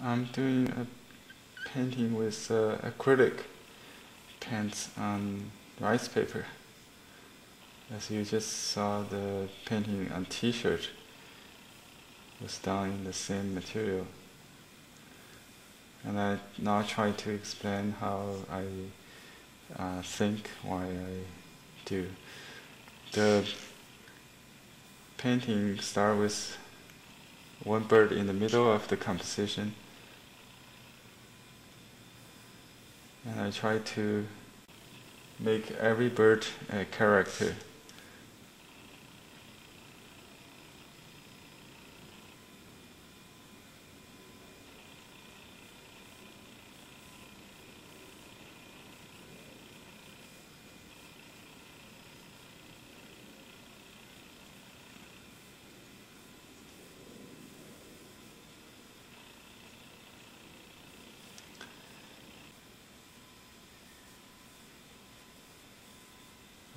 I'm doing a painting with uh, acrylic paints on rice paper. As you just saw the painting on t-shirt was done in the same material. And I now try to explain how I uh, think, why I do. The painting start with one bird in the middle of the composition. And I try to make every bird a character.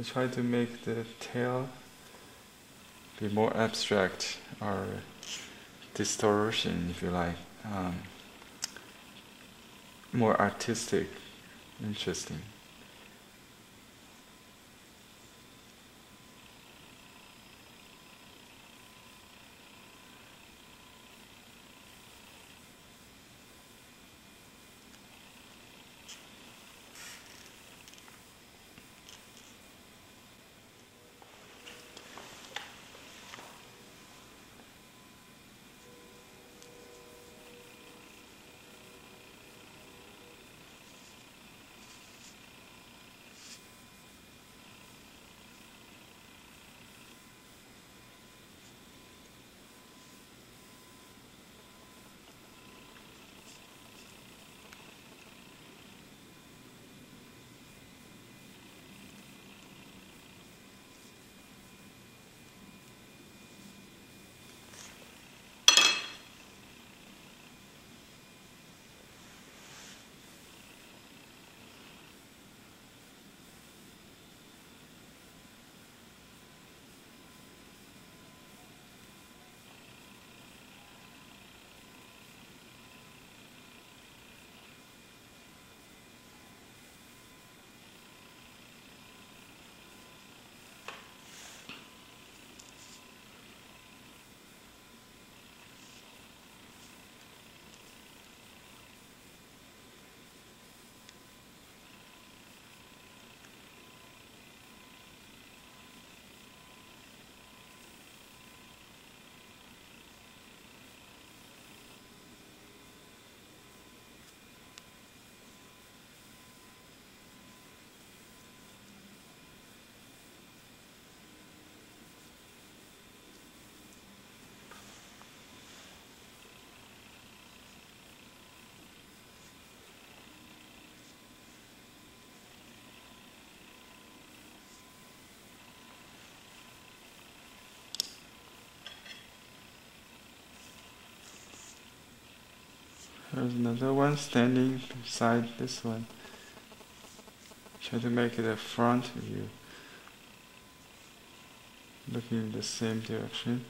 I try to make the tail be more abstract or distortion, if you like, um, more artistic, interesting. There's another one standing beside this one. Try to make it a front view, looking in the same direction.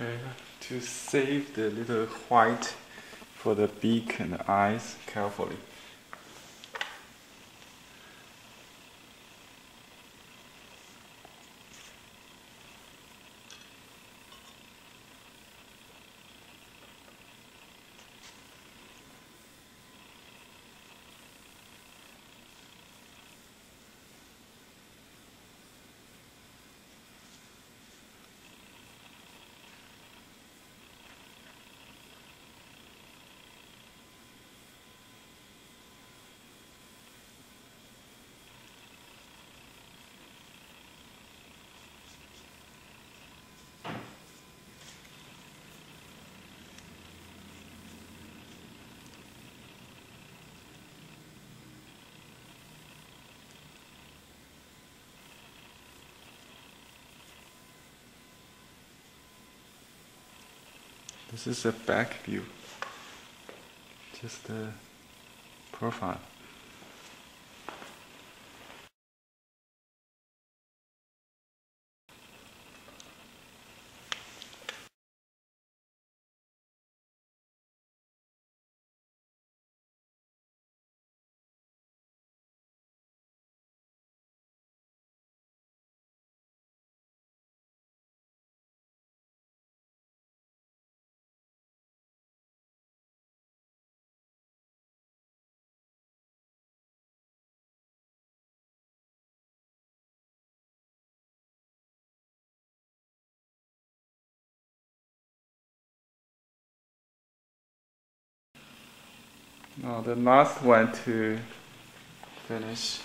Okay, to save the little white for the beak and the eyes carefully. This is a back view, just the profile. Now the last one to finish